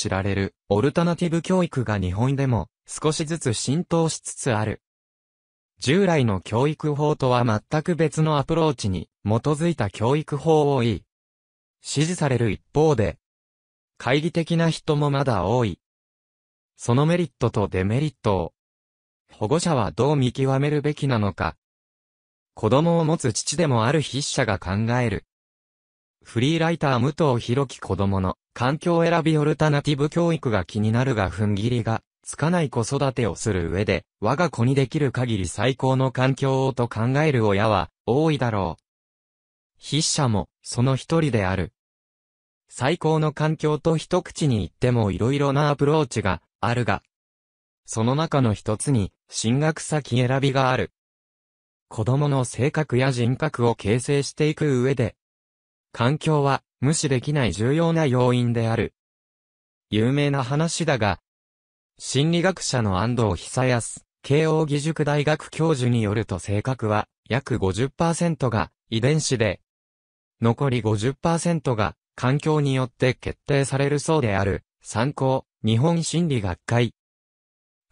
知られる、オルタナティブ教育が日本でも少しずつ浸透しつつある。従来の教育法とは全く別のアプローチに基づいた教育法をいい。支持される一方で、懐疑的な人もまだ多い。そのメリットとデメリットを、保護者はどう見極めるべきなのか。子供を持つ父でもある筆者が考える。フリーライター武藤博樹子供の環境選びオルタナティブ教育が気になるが踏ん切りがつかない子育てをする上で我が子にできる限り最高の環境をと考える親は多いだろう。筆者もその一人である。最高の環境と一口に言っても色々なアプローチがあるが、その中の一つに進学先選びがある。子供の性格や人格を形成していく上で、環境は無視できない重要な要因である。有名な話だが、心理学者の安藤久康、慶応義塾大学教授によると性格は約50%が遺伝子で、残り50%が環境によって決定されるそうである、参考、日本心理学会。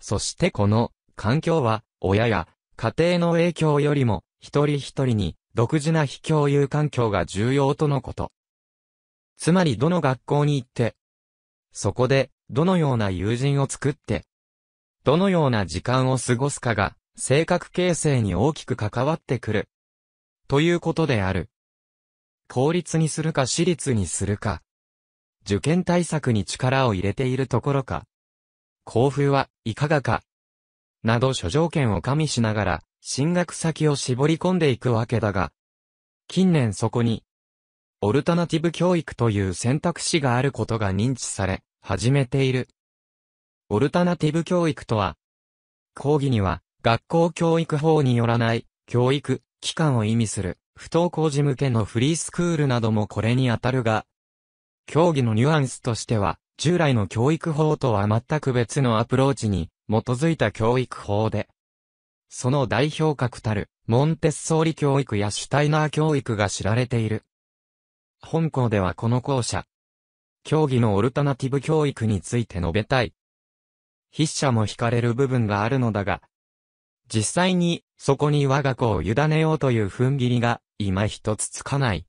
そしてこの環境は親や家庭の影響よりも一人一人に独自な非共有環境が重要とのこと。つまりどの学校に行って、そこでどのような友人を作って、どのような時間を過ごすかが性格形成に大きく関わってくる。ということである。公立にするか私立にするか。受験対策に力を入れているところか。交付はいかがか。など諸条件を加味しながら、進学先を絞り込んでいくわけだが、近年そこに、オルタナティブ教育という選択肢があることが認知され、始めている。オルタナティブ教育とは、講義には、学校教育法によらない、教育、機関を意味する、不登校児向けのフリースクールなどもこれにあたるが、教義のニュアンスとしては、従来の教育法とは全く別のアプローチに基づいた教育法で、その代表格たる、モンテッソーリ教育やシュタイナー教育が知られている。本校ではこの校舎、教義のオルタナティブ教育について述べたい。筆者も惹かれる部分があるのだが、実際に、そこに我が子を委ねようという踏ん切りが、今一つつかない。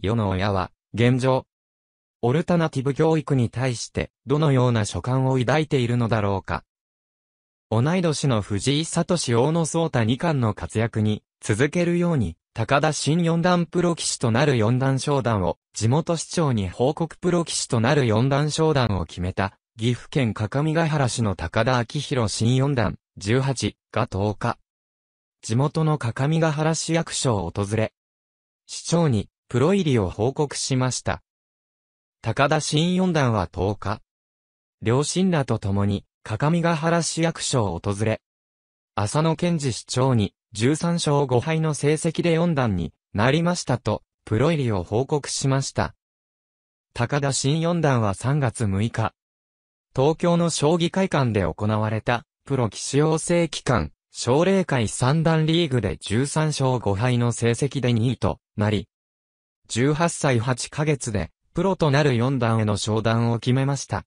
世の親は、現状、オルタナティブ教育に対して、どのような所感を抱いているのだろうか。同い年の藤井聡大野壮太二冠の活躍に続けるように、高田新四段プロ棋士となる四段昇段を、地元市長に報告プロ棋士となる四段昇段を決めた、岐阜県各務原市の高田明宏新四段、18が10日。地元の各務原市役所を訪れ、市長にプロ入りを報告しました。高田新四段は10日。両親らと共に各務原市役所を訪れ、浅野健二市長に13勝5敗の成績で4段になりましたと、プロ入りを報告しました。高田新4段は3月6日、東京の将棋会館で行われた、プロ棋士養成機関、奨励会3段リーグで13勝5敗の成績で2位となり、18歳8ヶ月で、プロとなる4段への昇段を決めました。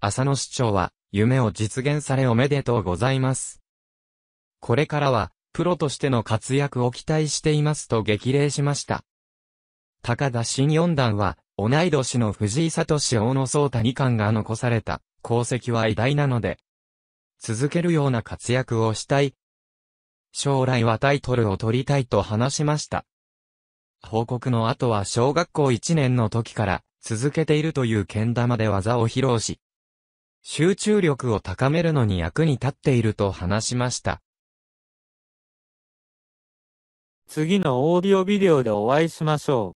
浅野市長は、夢を実現されおめでとうございます。これからは、プロとしての活躍を期待していますと激励しました。高田新四段は、同い年の藤井聡大野壮太二冠が残された功績は偉大なので、続けるような活躍をしたい。将来はタイトルを取りたいと話しました。報告の後は小学校1年の時から続けているという剣玉で技を披露し、集中力を高めるのに役に立っていると話しました。次のオーディオビデオでお会いしましょう。